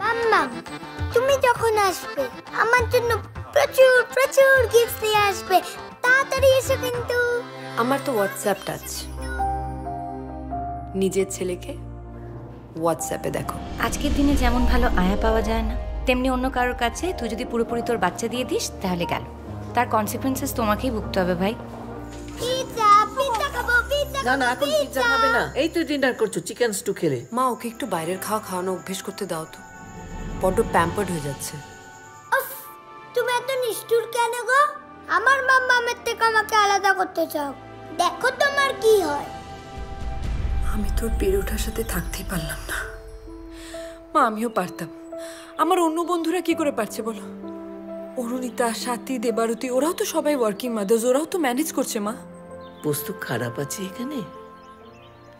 মাম্মা তুমি যখন আসবে আমার জন্য প্রচুর প্রচুর গিফট নিয়ে আসবে। তাড়াতাড়ি এসো কিন্তু। আমার তো হোয়াটসঅ্যাপ টাচ নিজের ছেলেকে হোয়াটসঅ্যাপে দেখো। আজকের দিনে যেমন ভালো আয়া পাওয়া যায় না তেমনি অন্য কারোর কাছে তুই যদি পুরোপুরি তোর বাচ্চা দিয়ে দিস তাহলে গেল। তার কনসিকুয়েন্সেস তোমাকেই ভুগতে হবে ভাই। না না এখন পিৎজা খাবে না। এই তো ডিনার করছ চিকেন স্টু খেলে। মা ওকে একটু বাইরের খাওয়া খাওয়ানো অভ্যেস করতে দাও তো। বড্ড প্যাম্পার্ড হয়ে যাচ্ছে। উফ, তুমি এত নিষ্ঠুর কেন গো? আমার মাম্মা আমার থেকে আমাকে আলাদা করতে চাও। দেখো তোমার কি হয়। আমি তোর পেরে ওঠার সাথে থাকতেই পারলাম না। মা আমিও পারতাম। আমার অন্য বন্ধুরা কি করে পারছে বলো? অরুণিতা সাথী দেবারতী ওরাও তো সবাই ওয়ার্কিং মাদার্স ওরাও তো ম্যানেজ করছে মা। বস্তু খারাপ আছে এখানে?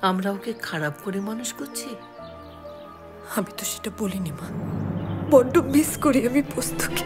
আমরা ওকে খারাপ করে মানুষ করছি? আমি তো সেটা বলিনি, মা। বড্ড মিস করি আমি পোস্তকে